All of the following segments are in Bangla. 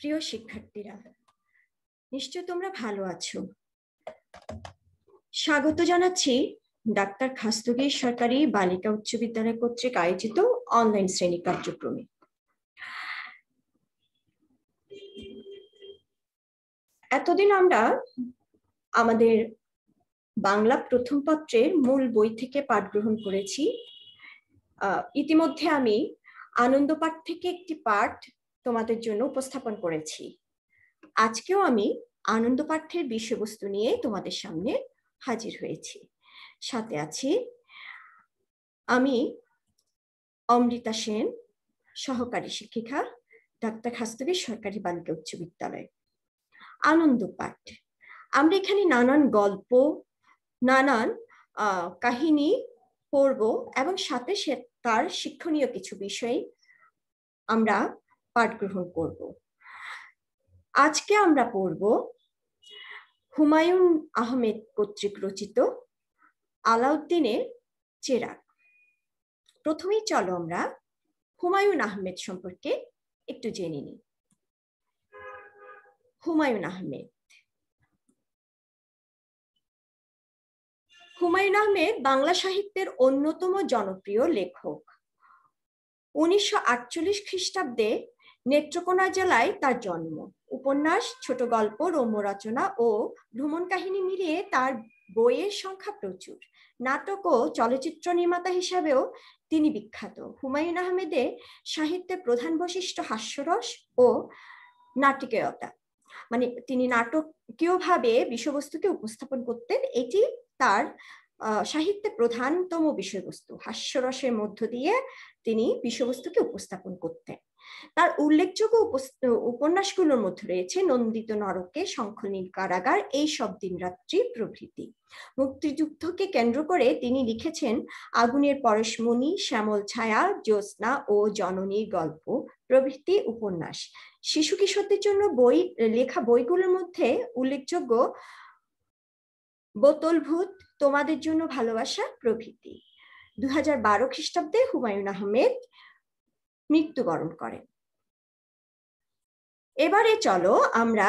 প্রিয় শিক্ষার্থীরা, নিশ্চয় তোমরা ভালো আছো। স্বাগত জানাচ্ছি ডাক্তার খাস্তগীর সরকারি বালিকা উচ্চ বিদ্যালয় কর্তৃক আয়োজিত অনলাইন শ্রেণি কার্যক্রমে। এতদিন আমরা আমাদের বাংলা প্রথম পত্রের মূল বই থেকে পাঠ গ্রহণ করেছি। ইতিমধ্যে আমি আনন্দ পাঠ থেকে একটি পাঠ তোমাদের জন্য উপস্থাপন করেছি। আজকেও আমি আনন্দ পাঠ্যের বিষয়বস্তু নিয়ে তোমাদের সামনে হাজির হয়েছি। সাথে আছি আমি অমৃতা সেন, সহকারী শিক্ষিকা, ডাক্তার খাস্তগীর সরকারি বালিকা উচ্চ বিদ্যালয়। আনন্দ পাঠ। আমরা এখানে নানান গল্প, নানান কাহিনী পড়ব এবং সাথে সে তার শিক্ষণীয় কিছু বিষয় আমরা পাঠ গ্রহণ করব। আজকে আমরা পড়ব হুমায়ুন আহমেদ কর্তৃক রচিত আলাউদ্দিনের চেরাগ। প্রথমেই চলো আমরা হুমায়ুন আহমেদ সম্পর্কে একটু জেনে নিই। হুমায়ুন আহমেদ। হুমায়ুন আহমেদ বাংলা সাহিত্যের অন্যতম জনপ্রিয় লেখক। উনিশশো আটচল্লিশ খ্রিস্টাব্দে নেত্রকোনা জেলায় তার জন্ম। উপন্যাস, ছোট গল্প, রম্য রচনা ও ভ্রমণ কাহিনী মিলিয়ে তার বইয়ের সংখ্যা প্রচুর। নাটক ও চলচ্চিত্র নির্মাতা হিসাবেও তিনি বিখ্যাত। হুমায়ুন আহমেদের সাহিত্যে প্রধান বৈশিষ্ট্য হাস্যরস ও নাটকীয়তা। মানে তিনি নাটকীয়ভাবে বিষয়বস্তুকে উপস্থাপন করতেন। এটি তার সাহিত্যে প্রধানতম বিষয়বস্তু। হাস্যরসের মধ্য দিয়ে তিনি বিষয়বস্তুকে উপস্থাপন করতেন। তার উল্লেখযোগ্য উপন্যাসগুলোর মধ্যে রয়েছে নন্দিত নরকে শঙ্খনীল কারাগার, এই সব দিন রাত্রি প্রভৃতি। মুক্তিযুদ্ধকে কেন্দ্র করে তিনি লিখেছেন আগুনের পরশমণি, শ্যামল ছায়া, জ্যোৎস্না ও জননীর গল্প, প্রভৃতি উপন্যাস। শিশু কিশোরদের জন্য বই, লেখা বইগুলোর মধ্যে উল্লেখযোগ্য বোতল ভূত তোমাদের জন্য ভালোবাসা প্রভৃতি। দু খ্রিস্টাব্দে হুমায়ুন আহমেদ মৃত্যুবরণ করেন এবারে চলো আমরা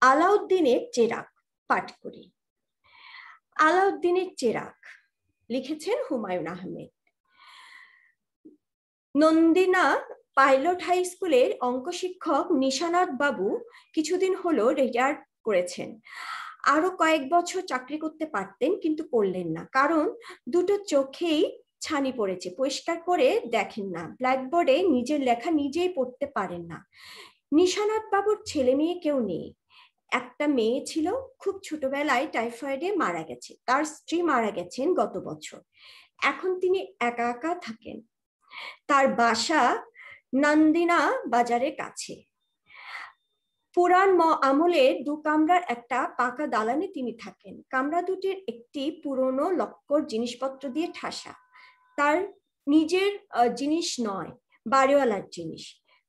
আলাউদ্দিনের চেরাক পাঠ করি। আলাউদ্দিনের চেরাক লিখেছেন হুমায়ুন আহমেদ। নন্দিনা পাইলট হাই স্কুলের অঙ্ক শিক্ষক নিশানাথ বাবু কিছুদিন হলো রিটায়ার করেছেন। আরও কয়েক বছর চাকরি করতে পারতেন কিন্তু করলেন না। কারণ দুটো চোখেই ছানি পড়েছে। পরিষ্কার করে দেখেন না। ব্ল্যাকবোর্ডে নিজের লেখা নিজেই পড়তে পারেন না। নিশানাথ বাবুর ছেলে মেয়ে কেউ নেই। একটা মেয়ে ছিল, খুব ছোটবেলায় টাইফয়েডে মারা গেছে। তার স্ত্রী মারা গেছেন গত বছর। এখন তিনি একা একা থাকেন। তার বাসা নন্দিনা বাজারের কাছে। পুরান আমলে দু কামরার একটা পাকা দালানে তিনি থাকেন। কামরা দুটির একটি পুরনো লক্কর জিনিসপত্র দিয়ে ঠাসা। তার নিজের জিনিস নয়, বাড়িওয়ালার জিনিস।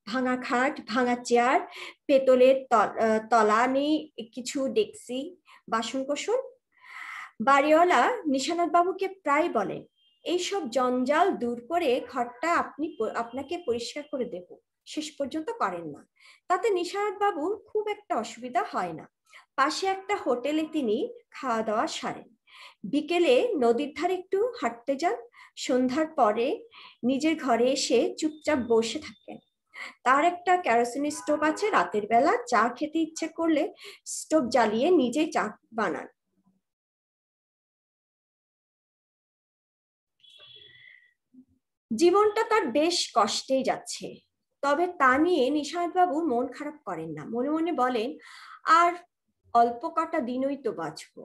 ভাঙা খাট, ভাঙা চেয়ার, পেতলের তলা নেই, কিছু ডেক্সি বাসন কোসন বাড়িওয়ালা নিশানাথ বাবুকে প্রায় বলেন এইসব জঞ্জাল দূর করে ঘরটা আপনি আপনাকে পরিষ্কার করে দেব। শেষ পর্যন্ত করেন না। তাতে নিশানাথ বাবুর খুব একটা অসুবিধা হয় না। পাশে একটা হোটেলে তিনি খাওয়া দাওয়া সারেন। বিকেলে নদীর ধারে একটু হাঁটতে যান। সন্ধ্যার পরে নিজের ঘরে এসে চুপচাপ বসে থাকেন তার একটা ক্যারোসিনের স্টোভ আছে, রাতের বেলা চা খেতে ইচ্ছে করলে স্টোভ জ্বালিয়ে নিজে চা বানান জীবনটা তার বেশ কষ্টেই যাচ্ছে, তবে তা নিয়ে বাবু মন খারাপ করেন না। মনে মনে বলেন, আর অল্প কটা দিনই তো বাঁচবো।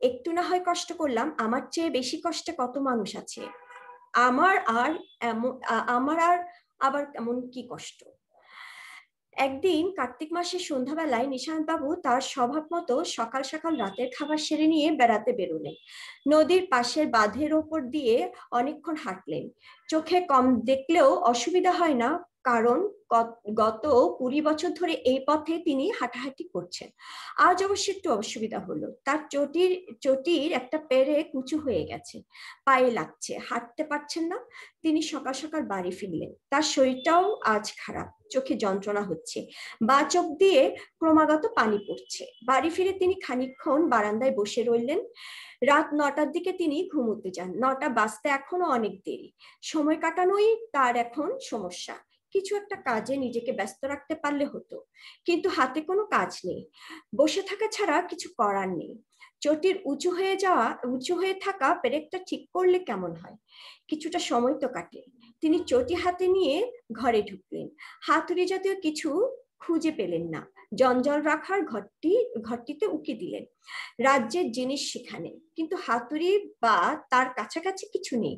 একটু না হয় কষ্ট করলাম, আমার চেয়ে বেশি কষ্টে কত মানুষ আছে? আমার আর আমার আর আবার এমন কি কষ্ট? একদিন কার্তিক মাসের সন্ধ্যাবেলায় নিশান্ত বাবু তার স্বভাব মতো সকাল সকাল রাতের খাবার সেরে নিয়ে বেড়াতে বেরোলেন। নদীর পাশের বাঁধের ওপর দিয়ে অনেকক্ষণ হাঁটলেন। চোখে কম দেখলেও অসুবিধা হয় না কারণ গত কুড়ি বছর ধরে এই পথে তিনি হাঁটাহাঁটি করছেন। আজ অবশ্য একটু অসুবিধা হলো। তার চটির চটির একটা পেরে কুচু হয়ে গেছে। পায়ে লাগছে। হাঁটতে পারছেন না। তিনি সকাল সকাল বাড়ি ফিরলেন। তার শরীরটাও আজ খারাপ। চোখে যন্ত্রণা হচ্ছে। বা চোখ দিয়ে ক্রমাগত পানি পড়ছে। বাড়ি ফিরে তিনি খানিক্ষণ বারান্দায় বসে রইলেন। রাত নটার দিকে তিনি ঘুমোতে যান। নটা বাজতে এখনও অনেক দেরি। সময় কাটানোই তার এখন সমস্যা। কিছু একটা কাজে নিজেকে ব্যস্ত রাখতে পারলে হতো। কিন্তু হাতে কোনো কাজ নেই। বসে থাকা ছাড়া কিছু করার নেই। চটির উঁচু হয়ে যাওয়া, উঁচু হয়ে থাকা পেরেকটা ঠিক করলে কেমন হয়? কিছুটা সময় তো কাটে। তিনি চটি হাতে নিয়ে ঘরে ঢুকলেন। হাতুড়ি জাতীয় কিছু খুঁজে পেলেন না। জঞ্জল রাখার ঘরটি, ঘরটিতে উকি দিলেন। রাজ্যের জিনিস সেখানে। কিন্তু হাতুড়ি বা তার কাছাকাছি কিছু নেই।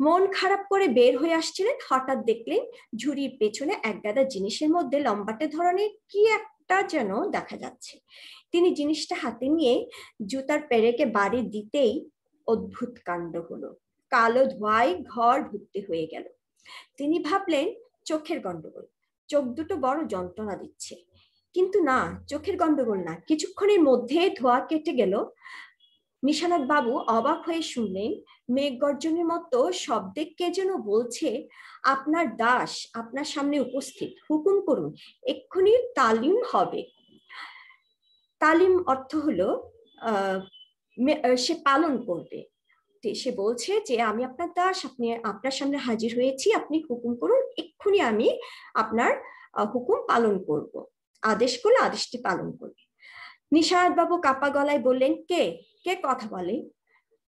মন খারাপ করে বের হয়ে আসছিলেন, হঠাৎ দেখলেন ঝুড়ির পেছনে এক গাদা জিনিসের মধ্যে লম্বাটে ধরনের কি একটা যেন দেখা যাচ্ছে। তিনি জিনিসটা হাতে নিয়ে জুতার পেরেকে বাড়ি দিতেই অদ্ভুত কাণ্ড হলো। কালো ধোয়ায় ঘর ভর্তি হয়ে গেল। তিনি ভাবলেন, চোখের গন্ডগোল চোখ দুটো বড় যন্ত্রণা দিচ্ছে। কিন্তু না, চোখের গন্ডগোল না, কিছুক্ষণের মধ্যে ধোয়া কেটে গেল। নিশানাথ বাবু অবাক হয়ে শুনলেন, মেঘ গর্জনের মতো শব্দে কে যেন বলছে, আপনার দাস আপনার সামনে উপস্থিত, হুকুম করুন, এক্ষুনি তালিম হবে। তালিম অর্থ হলো সে পালন করবে। সে বলছে যে, আমি আপনার দাস, আপনি আপনার সামনে হাজির হয়েছি, আপনি হুকুম করুন, এক্ষুনি আমি আপনার হুকুম পালন করব। আদেশ করলে আদেশটি পালন করবে। নিশাদ বাবু কাপা গলায় বললেন, কে? কে কথা বলে?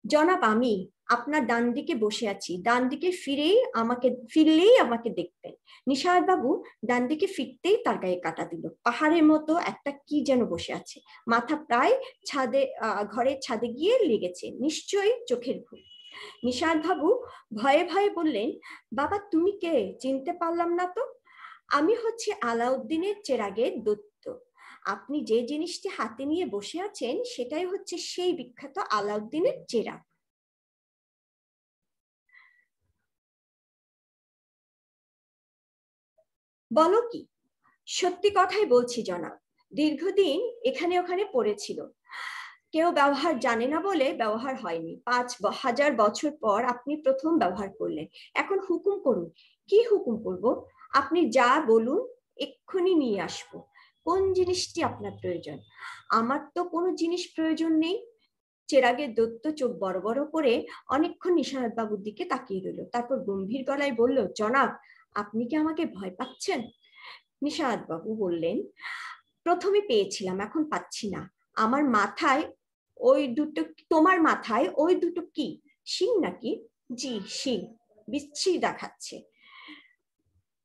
জনাব, আমি আপনার ডান দিকে বসে আছি। ডান দিকে ফিরেই আমাকে, ফিরলেই আমাকে দেখবেন। নিশাদ বাবু ডান দিকে ফিরতেই তার গায়ে কাটা দিল। পাহাড়ের মতো একটা কি যেন বসে আছে। মাথা প্রায় ছাদে ঘরের ছাদে গিয়ে লেগেছে, নিশ্চয়ই চোখের ভুল। নিশাদ বাবু ভয়ে ভয়ে বললেন, বাবা, তুমি কে? চিনতে পারলাম না তো। আমি হচ্ছে আলাউদ্দিনের চেরাগের দত্ত আপনি যে জিনিসটি হাতে নিয়ে বসে আছেন, সেটাই হচ্ছে সেই বিখ্যাত আলাউদ্দিনের চেরাগ বলো কি? সত্যি কথাই বলছি, জনাব। দীর্ঘদিন এখানে ওখানে পড়েছিল। কেউ ব্যবহার জানে না বলে ব্যবহার হয়নি। পাঁচ হাজার বছর পর আপনি প্রথম ব্যবহার করলেন। এখন হুকুম করুন। কি হুকুম করব? আপনি যা বলুন, এক্ষুনি নিয়ে আসব। কোন জিনিসটি আপনার প্রয়োজন? আমার তো কোনো জিনিস প্রয়োজন নেই। চেরাগের দত্ত চোখ বড় বড় করে অনেকক্ষণ নিশানাথ বাবুর দিকে তাকিয়ে রইল। তারপর গম্ভীর গলায় বলল, জনাব, আপনি কি আমাকে ভয় পাচ্ছেন? নিশাদ বাবু বললেন, প্রথমে পেয়েছিলাম, এখন পাচ্ছি না। আমার মাথায় ওই দুটো তোমার মাথায় ওই দুটো কি? শিং নাকি? জি, শিং। বিচ্ছি দেখাচ্ছে।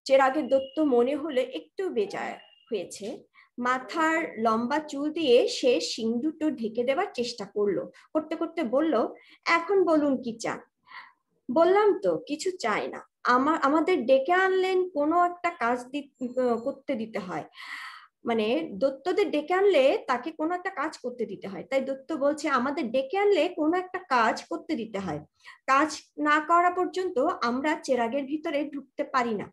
চেরাগের দত্ত মনে হলে একটু বেজায় হয়েছে। মাথার লম্বা চুল দিয়ে সে শিং দুটো ঢেকে দেবার চেষ্টা করল। করতে করতে বলল, এখন বলুন কি চান? বললাম তো, কিছু চাই না। আমার, আমাদের ডেকে আনলেন কোনো একটা কাজ করতে দিতে হয়। মানে দত্তদের ডেকে আনলে তাকে কোনো একটা কাজ করতে দিতে হয়। তাই দত্ত বলছে, আমাদের ডেকে আনলে কোনো একটা কাজ করতে দিতে হয়। কাজ না করা পর্যন্ত আমরা চেরাগের ভিতরে ঢুকতে পারি না।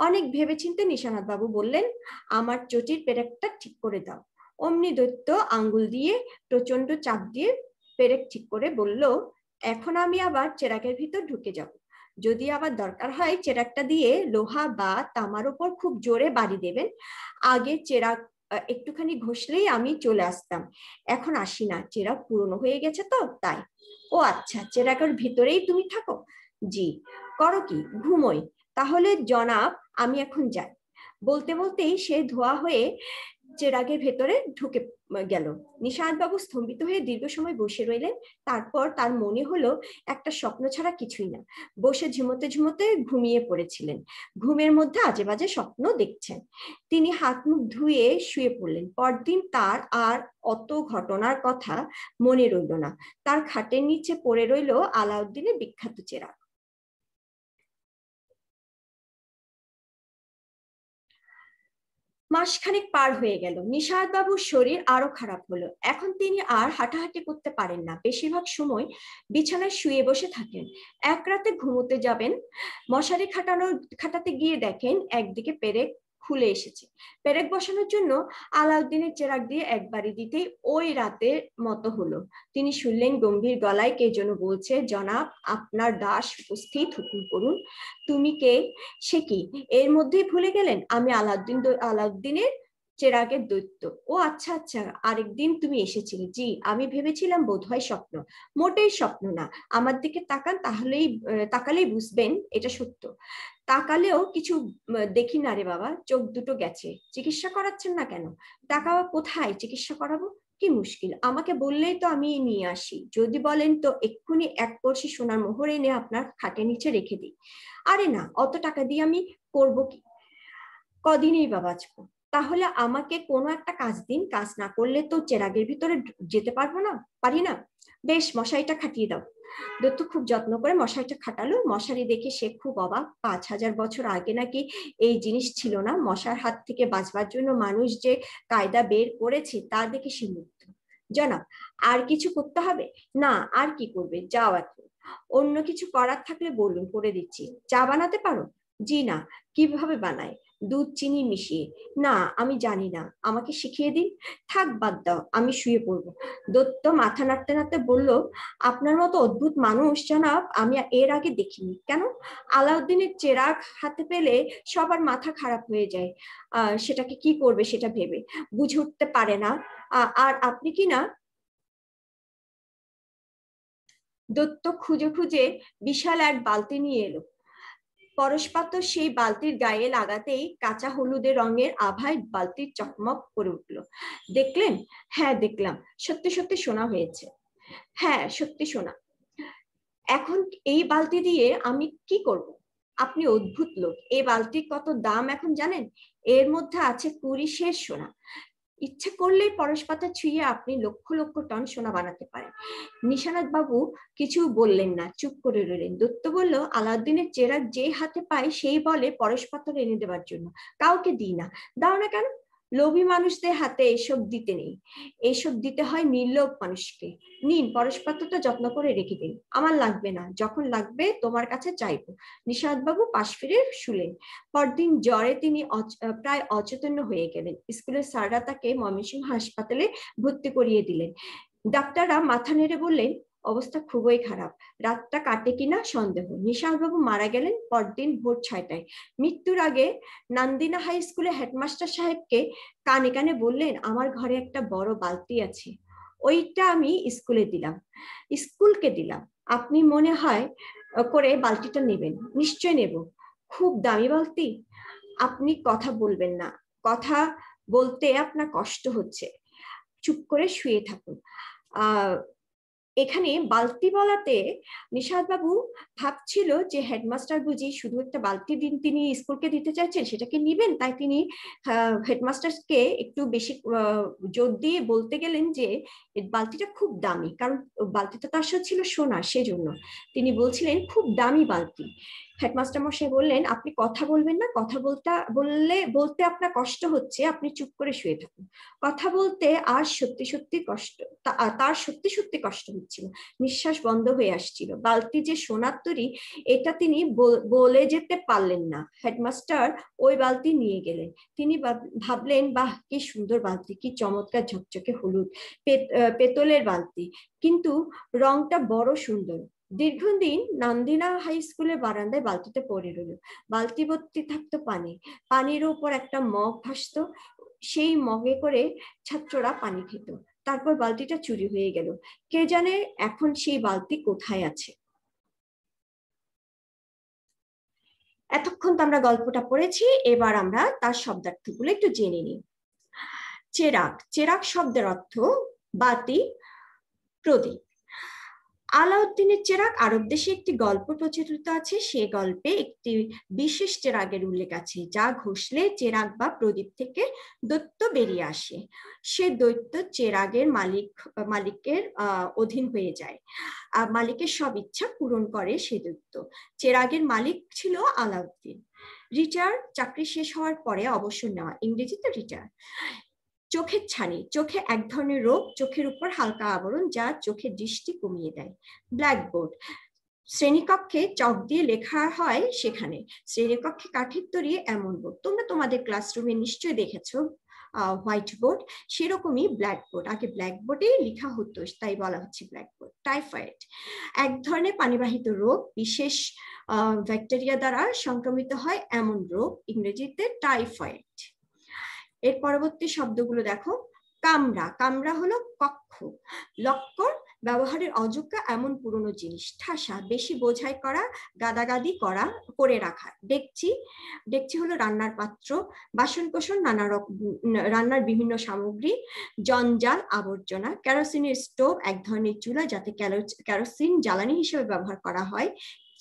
অনেক ভেবেচিন্তে নিশানাথ বাবু বললেন, আমার চটির পেরেকটা ঠিক করে দাও। অমনি দৈত্য আঙ্গুল দিয়ে প্রচণ্ড চাপ দিয়ে পেরেক ঠিক করে বলল, এখন আমি আবার চেরাকের ভিতর ঢুকে যাব। যদি আবার দরকার হয় চেরাকটা দিয়ে লোহা বা তামার উপর খুব জোরে বাড়ি দেবেন। আগে চেরাক একটুখানি ঘষলেই আমি চলে আসতাম। এখন আসি না, চেরাক পুরনো হয়ে গেছে তো, তাই। ও আচ্ছা চেরাকের ভিতরেই তুমি থাকো? জি। করো কি? ঘুমোই। তাহলে জনাব, আমি এখন যাই। বলতে বলতেই সে ধোয়া হয়ে চেরাগের ভেতরে ঢুকে গেল। নিশাদ বাবু স্তম্ভিত হয়ে দীর্ঘ সময় বসে রইলেন। তারপর তার মনে হলো, একটা স্বপ্ন ছাড়া কিছুই না। বসে ঝুমোতে ঝুমোতে ঘুমিয়ে পড়েছিলেন। ঘুমের মধ্যে আজে বাজে স্বপ্ন দেখছেন। তিনি হাত মুখ ধুয়ে শুয়ে পড়লেন। পরদিন তার আর অত ঘটনার কথা মনে রইল না। তার খাটের নিচে পড়ে রইল আলাউদ্দিনের বিখ্যাত চেরাগ মাসখানেক পার হয়ে গেল। নিশাদ বাবুর শরীর আরও খারাপ হলো। এখন তিনি আর হাঁটাহাঁটি করতে পারেন না। বেশিরভাগ সময় বিছানায় শুয়ে বসে থাকেন। এক রাতে ঘুমোতে যাবেন। মশারি খাটানো খাটাতে গিয়ে দেখেন একদিকে পেরেক খুলে এসেছে। পেরেক বসানোর জন্য আলাউদ্দিনের চেরাক দিয়ে একবারই দিতেই ওই রাতের মতো হলো। তিনি শুনলেন গম্ভীর গলায় কে যেন বলছে, জনাব, আপনার দাস উপস্থিত, হুকুম করুন। তুমি কে? সে কি? এর মধ্যেই ভুলে গেলেন? আমি আলাউদ্দিন আলাউদ্দিনের চেরাগের দৈত্য। ও আচ্ছা আচ্ছা আরেকদিন তুমি এসেছিলে। জি, আমি ভেবেছিলাম বোধ হয় স্বপ্ন। মোটেই স্বপ্ন না। আমার দিকে তাকান, তাহলেই তাকালেই বুঝবেন এটা সত্য। তাকালেও কিছু দেখি না রে বাবা, চোখ দুটো গেছে। চিকিৎসা করাচ্ছেন না কেন? টাকা কোথায় চিকিৎসা করাবো? কি মুশকিল। আমাকে বললেই তো আমি নিয়ে আসি। যদি বলেন তো এক্ষুনি এক পড়শি সোনার মোহর এনে আপনার খাটের নিচে রেখে দিই। আরে না, অত টাকা দিয়ে আমি করব কি? কদিনেই বাবা বাঁচবো? তাহলে আমাকে কোনো একটা কাজ দিন, কাজ না করলে তো চেরাগের ভিতরে যেতে পারব না, পারি না। বেশ, মশারিটা খাটিয়ে দাও। দত্ত খুব যত্ন করে মশারিটা খাটালো। মশারি দেখে সে খুব অবাক। পাঁচ হাজার বছর আগে নাকি এই জিনিস ছিল না। মশার হাত থেকে বাঁচবার জন্য মানুষ যে কায়দা বের করেছে, তা দেখে সে মুগ্ধ। জনাব, আর কিছু করতে হবে? না, আর কি করবে? যাও এখন। অন্য কিছু করার থাকলে বলুন, করে দিচ্ছি। চা বানাতে পারো? জি না। কীভাবে বানায়? দুধ, চিনি মিশিয়ে। না, আমি জানি না। আমাকে শিখিয়ে দিন। থাক, বাদ দাও, আমি শুয়ে পড়ব। দত্ত মাথা নাড়তে নাড়তে বলল, আপনার মতো অদ্ভুত মানুষ জানাব, আমি এর আগে দেখিনি। কেন? আলাউদ্দিনের চেরাগ হাতে পেলে সবার মাথা খারাপ হয়ে যায়। সেটাকে কি করবে সেটা ভেবে? বুঝে উঠতে পারে না। আর আপনি কি না? দত্ত খুঁজে খুঁজে বিশাল এক বালতি নিয়ে এলো। পরশপাত্র সেই বালতির গায়ে লাগাতেই কাঁচা হলুদের রঙের আভায় বালতির চকমক করে উঠল। দেখলেন? হ্যাঁ দেখলাম। সত্যি সত্যি শোনা হয়েছে। হ্যাঁ সত্যি শোনা এখন এই বালতি দিয়ে আমি কি করব? আপনি অদ্ভুত লোক। এই বালতির কত দাম এখন জানেন? এর মধ্যে আছে কুড়ি শেষ সোনা। ইচ্ছে করলে পরশ পাতা ছুঁয়ে আপনি লক্ষ লক্ষ টন সোনা বানাতে পারেন। নিশানাথ বাবু কিছু বললেন না, চুপ করে রইলেন। দত্ত বলল, আলাউদ্দিনের চেরা যে হাতে পায়, সেই বলে পরশ পাথর এনে দেওয়ার জন্য। কাউকে দিই না। দাও না কেন? লোভী মানুষদের হাতে এসব দিতে নেই। এসব দিতে হয় নির্লোভ মানুষকে। নিন, পরশপাত্রটা যত্ন করে রেখে দিন। আমার লাগবে না। যখন লাগবে, তোমার কাছে চাইব। বাবু পাশ ফিরে শুলেন। পরদিন জ্বরে তিনি প্রায় অচেতন্য হয়ে গেলেন। স্কুলের স্যাররা তাকে ময়মনসিংহ হাসপাতালে ভর্তি করিয়ে দিলেন। ডাক্তাররা মাথা নেড়ে বললেন অবস্থা খুবই খারাপ। রাতটা কাটে কিনা সন্দেহ। বাবু মারা গেলেন পরদিন ভোর ছয়টায়। মৃত্যুর আগে নান্দিনা হাই স্কুলে হেডমাস্টার সাহেবকে কানে কানে বললেন, আমার ঘরে একটা বড় বালতি আছে। ওইটা আমি স্কুলে দিলাম। স্কুলকে দিলাম। আপনি মনে হয় করে বালতিটা নেবেন। নিশ্চয় নেব। খুব দামি বালতি। আপনি কথা বলবেন না। কথা বলতে আপনার কষ্ট হচ্ছে। চুপ করে শুয়ে থাকুন। আহ এখানে বালতি বলাতে নিষাদবাবু ভাবছিল যে হেডমাস্টার বুঝি শুধু একটা বালতি দিন তিনি স্কুলকে দিতে চাইছেন সেটাকে নিবেন? তাই তিনি হেডমাস্টারকে একটু বেশি জোর দিয়ে বলতে গেলেন যে বালতিটা খুব দামি, কারণ বালতিটা তার সাথে ছিল সোনা সেজন্য। তিনি বলছিলেন, খুব দামি বালতি। হেডমাস্টার মশাই বললেন, আপনি কথা বলবেন না, কথা বলতে, বললে, বলতে আপনার কষ্ট হচ্ছে, আপনি চুপ করে শুয়ে থাকুন। কথা বলতে আর সত্যি সত্যি কষ্ট তার সত্যি সত্যি কষ্ট হচ্ছিল, নিঃশ্বাস বন্ধ হয়ে আসছিল। বালতি যে সোনার তরি, এটা তিনি বলে যেতে পারলেন না। হেডমাস্টার ওই বালতি নিয়ে গেলেন। তিনি ভাবলেন, বাহ, কি সুন্দর বালতি, কি চমৎকার ঝকঝকে হলুদ পেতলের বালতি। কিন্তু রংটা বড় সুন্দর। দীর্ঘদিন নান্দিনা হাই স্কুলের বারান্দায় বালতিতে পড়ে রইল। বালতি ভর্তি থাকতো পানি। পানির উপর একটা মগ ভাসত। সেই মগে করে ছাত্ররা পানি খেত। তারপর বালতিটা চুরি হয়ে গেল। কে জানে এখন সেই বালতি কোথায় আছে? এতক্ষণ তো আমরা গল্পটা পড়েছি। এবার আমরা তার শব্দার্থগুলো একটু জেনে নিই। চেরাক। চেরাক শব্দের অর্থ বাতি, প্রদীপ। আলাউদ্দিনের চেরাগ আরব দেশে একটি গল্প প্রচলিত আছে। সে গল্পে একটি বিশেষ চেরাগের উল্লেখ আছে, যা ঘষলে চেরাগ বা প্রদীপ থেকে দৈত্য বেরিয়ে আসে। সে দৈত্য চেরাগের মালিক, মালিকের অধীন হয়ে যায়। মালিকের সব ইচ্ছা পূরণ করে সে দৈত্য। চেরাগের মালিক ছিল আলাউদ্দিন। রিটায়ার চাকরি শেষ হওয়ার পরে অবসর নেওয়া, ইংরেজিতে রিটায়ার চোখের ছানি, চোখে এক ধরনের রোগ, চোখের উপর হালকা আবরণ যা চোখের দৃষ্টি কমিয়ে দেয়। ব্ল্যাকবোর্ড শ্রেণীকক্ষে চক দিয়ে লেখা হয় সেখানে। শ্রেণীকক্ষে কাঠের তৈরি এমন বোর্ড। তোমরা তোমাদের ক্লাসরুমে নিশ্চয়ই দেখেছ হোয়াইট বোর্ড সেরকমই ব্ল্যাকবোর্ড আগে ব্ল্যাকবোর্ডে লেখা হতো, তাই বলা হচ্ছে ব্ল্যাকবোর্ড টাইফয়েড এক ধরনের পানিবাহিত রোগ, বিশেষ ব্যাকটেরিয়া দ্বারা সংক্রমিত হয় এমন রোগ। ইংরেজিতে টাইফয়েড এর পরবর্তী শব্দগুলো দেখো। কামরা কামরা হলো কক্ষ। লক্কর ব্যবহারের অযোগ্য এমন পুরনো জিনিস। ঠাসা, বেশি বোঝাই করা, গাদাগাদি করা, করে রাখা। ডেকচি ডেকচি হলো রান্নার পাত্র বাসন কোসন নানা রান্নার বিভিন্ন সামগ্রী, জঞ্জাল, আবর্জনা, কেরোসিনের স্টোভ, এক ধরনের চুলা যাতে কেরোসিন জ্বালানি হিসেবে ব্যবহার করা হয়।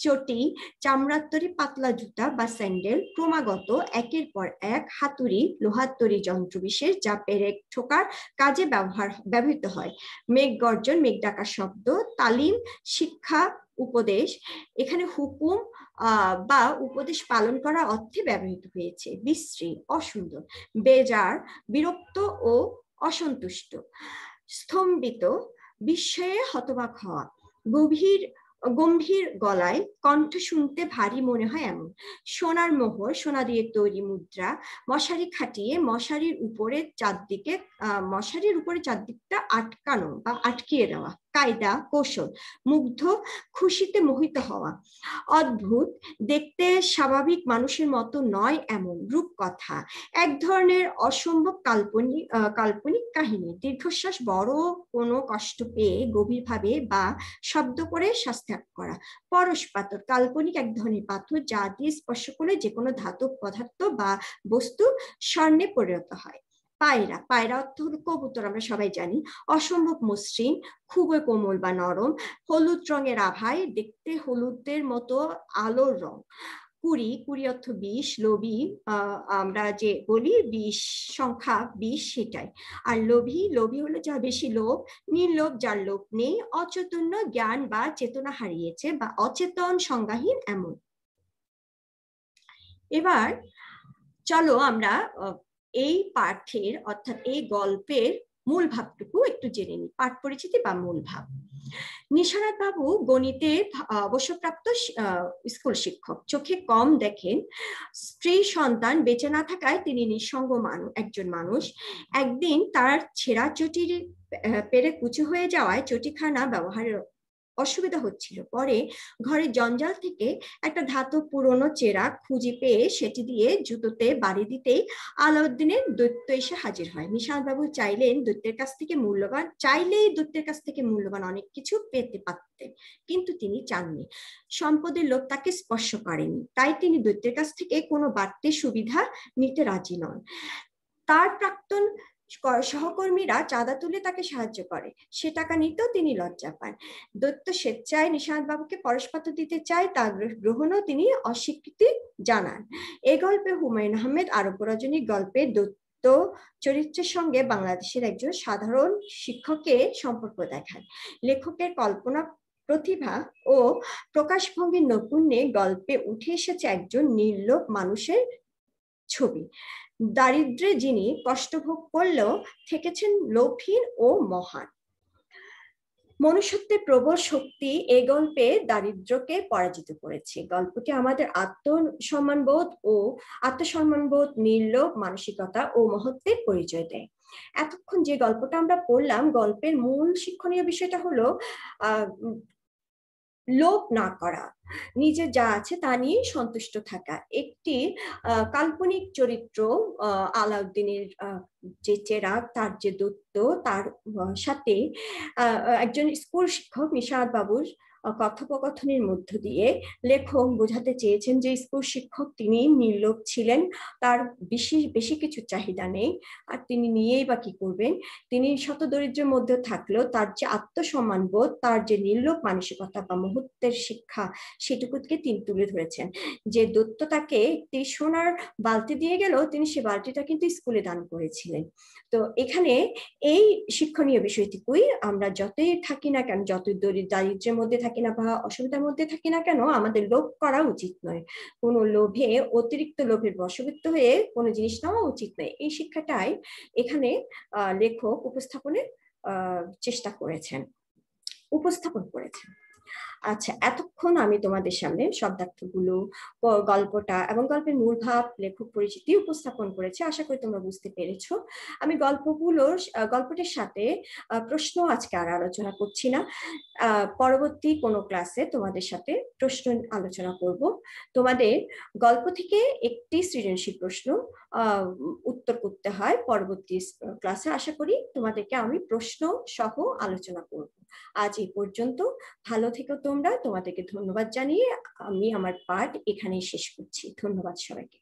চটি চামড়ার তৈরি পাতলা জুতা বা স্যান্ডেল, ক্রমাগত একের পর এক হাতুড়ি, লোহার তৈরি যন্ত্র বিশেষ যা পেরেক ঠোকার কাজে ব্যবহার, ব্যবহৃত হয়। মেঘ গর্জন, মেঘ ডাকার শব্দ, তালিম, শিক্ষা, উপদেশ, এখানে হুকুম বা উপদেশ পালন করা অর্থে ব্যবহৃত হয়েছে। বিশ্রী, অসুন্দর, বেজার, বিরক্ত ও অসন্তুষ্ট, স্তম্ভিত, বিস্ময়ে হতবাক হওয়া, গভীর গম্ভীর গলায় কণ্ঠ শুনতে ভারী মনে হয় এমন। সোনার মোহর, সোনা দিয়ে তৈরি মুদ্রা, মশারি খাটিয়ে মশারির উপরে চারদিকে মশারির উপরে চারদিকটা আটকানো বা আটকিয়ে দেওয়া। কায়দা, কৌশল, মুগ্ধ, খুশিতে মোহিত হওয়া। অদ্ভুত, দেখতে স্বাভাবিক মানুষের মতো নয় এমন রূপকথা। এক ধরনের অসম্ভব কাল্পনিক কাল্পনিক কাহিনী। দীর্ঘশ্বাস বড় কোনো কষ্ট পেয়ে গভীরভাবে বা শব্দ করে শ্বাসত্যাগ করা। পরশ পাথর, কাল্পনিক এক ধরনের পাথর যা দিয়ে স্পর্শ করে যে কোনো ধাতব পদার্থ বা বস্তু স্বর্ণে পরিণত হয়। পায়রা পায়রা অর্থ হলো কবুতর, আমরা সবাই জানি। অসম্ভব মসৃণ, খুবই কোমল বা নরম, হলুদ রঙের আভায় দেখতে হলুদের মতো আলোর রং। কুড়ি কুড়ি অর্থ বিশ লোভী আমরা যে বলি বিশ সংখ্যা বিশ সেটাই। আর লোভী লোভী হলো যা বেশি লোভ, নির্লোভ যার লোভ নেই অচেতন্য জ্ঞান বা চেতনা হারিয়েছে বা অচেতন সংজ্ঞাহীন এমন। এবার চলো আমরা এই পাঠের, অর্থাৎ এই গল্পের মূল ভাবটুকু একটু জেনে নিই। পাঠ পরিচিতি বা মূল ভাব। নিশানাথ বাবু গণিতের অবসরপ্রাপ্ত স্কুল শিক্ষক। চোখে কম দেখেন, স্ত্রী সন্তান বেঁচে না থাকায় তিনি নিঃসঙ্গ মানুষ একজন মানুষ। একদিন তার ছেঁড়া চটির পেরে কুচু হয়ে যাওয়ায় চটিখানা ব্যবহারের অসুবিধা হচ্ছিল। পরে ঘরের জঞ্জাল থেকে একটা ধাতব পুরনো চেরা খুঁজে পেয়ে সেটি দিয়ে জুতোতে বাড়ি দিতেই আলাউদ্দিনের দৈত্য এসে হাজির হয়। বাবু চাইলেন দৈত্যের কাছ থেকে মূল্যবান, চাইলেই দৈত্যের কাছ থেকে মূল্যবান অনেক কিছু পেতে পারতেন, কিন্তু তিনি চাননি। সম্পদের লোক তাকে স্পর্শ করেনি। তাই তিনি দৈত্যের কাছ থেকে কোনো বাড়তি সুবিধা নিতে রাজি নন। তার প্রাক্তন সহকর্মীরা চাঁদা তুলে তাকে সাহায্য করে। সে টাকা নিতেও তিনি লজ্জা পান। দৈত্য স্বেচ্ছায় নিশান্ত বাবুকে পরশপাত্র দিতে চায় তা গ্রহণও তিনি অস্বীকৃতি জানান। এ গল্পে হুমায়ুন আহমেদ আরব রজনী গল্পে দত্ত চরিত্রের সঙ্গে বাংলাদেশের একজন সাধারণ শিক্ষকের সম্পর্ক দেখায় লেখকের কল্পনা, প্রতিভা ও প্রকাশভঙ্গির নৈপুণ্যে গল্পে উঠে এসেছে একজন নির্লোভ মানুষের ছবি। দারিদ্রে যিনি কষ্টভোগ করলেও থেকেছেন লোভহীন ও মহান। মনুষ্যত্বের প্রবল শক্তি এই গল্পে দারিদ্রকে পরাজিত করেছে। গল্পটি আমাদের আত্মসম্মানবোধ ও আত্মসম্মানবোধ, নির্লোভ মানসিকতা ও মহত্বের পরিচয় দেয়। এতক্ষণ যে গল্পটা আমরা পড়লাম, গল্পের মূল শিক্ষণীয় বিষয়টা হলো, আহ লোভ না করা নিজে যা আছে তা নিয়ে সন্তুষ্ট থাকা। একটি কাল্পনিক চরিত্র আলাউদ্দিনের যে চেরাগ তার যে দত্ত তার সাথে একজন স্কুল শিক্ষক, নিশাদ বাবুর কথোপকথনের মধ্য দিয়ে লেখক বোঝাতে চেয়েছেন যে স্কুল শিক্ষক তিনি নির্লোভ ছিলেন, তার বেশি বেশি কিছু চাহিদা নেই, আর তিনি নিয়েই বা কি করবেন? তিনি শত দরিদ্রের মধ্যে থাকলেও তার যে আত্মসম্মান বোধ, তার যে নির্লোভ মানসিকতা বা মুহূর্তের শিক্ষা, সেটুকুকে তিনি তুলে ধরেছেন। যে দত্ত তাকে একটি সোনার বালতি দিয়ে গেল তিনি সে বালতিটা কিন্তু স্কুলে দান করেছিলেন। তো এখানে এই শিক্ষণীয় বিষয়টুকুই আমরা যতই থাকি না কেন, যতই দারিদ্রের মধ্যে থাকি থাকি না বা অসুবিধার মধ্যে থাকি না কেন, আমাদের লোভ করা উচিত নয়। কোনো লোভে অতিরিক্ত লোভের বশবর্তী হয়ে কোন জিনিস নেওয়া উচিত নয়। এই শিক্ষাটাই এখানে লেখক উপস্থাপনের চেষ্টা করেছেন। উপস্থাপন করেছেন। আচ্ছা এতক্ষণ আমি তোমাদের সামনে শব্দার্থগুলো গল্পটা এবং গল্পের মূল ভাব, লেখক পরিচিতি উপস্থাপন করেছি। আশা করি তোমরা বুঝতে পেরেছ। আমি গল্পগুলোর গল্পটির সাথে প্রশ্ন আজকে আর আলোচনা করছি না। পরবর্তী কোনো ক্লাসে তোমাদের সাথে প্রশ্ন আলোচনা করব। তোমাদের গল্প থেকে একটি সৃজনশীল প্রশ্ন উত্তর করতে হয় পরবর্তী ক্লাসে। আশা করি তোমাদেরকে আমি প্রশ্ন সহ আলোচনা করব। আজ এই পর্যন্ত। ভালো থেকো তোমরা। তোমাদেরকে ধন্যবাদ জানিয়ে আমি আমার পাঠ এখানেই শেষ করছি। ধন্যবাদ সবাইকে।